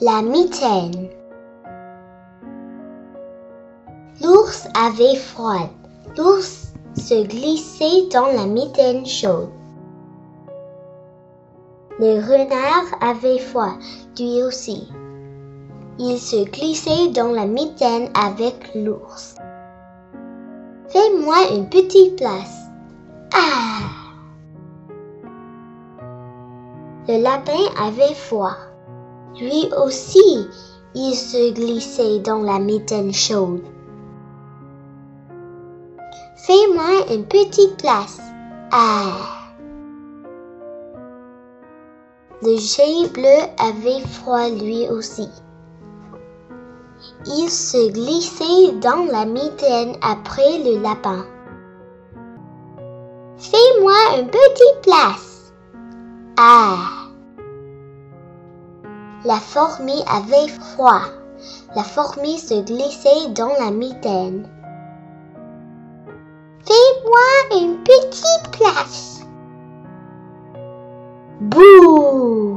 La mitaine. L'ours avait froid. L'ours se glissait dans la mitaine chaude. Le renard avait froid, lui aussi. Il se glissait dans la mitaine avec l'ours. Fais-moi une petite place. Ah! Le lapin avait froid. Lui aussi, il se glissait dans la mitaine chaude. Fais-moi une petite place. Ah! Le chien bleu avait froid lui aussi. Il se glissait dans la mitaine après le lapin. Fais-moi une petite place. Ah! La fourmi avait froid. La fourmi se glissait dans la mitaine. Fais-moi une petite place. Bouh!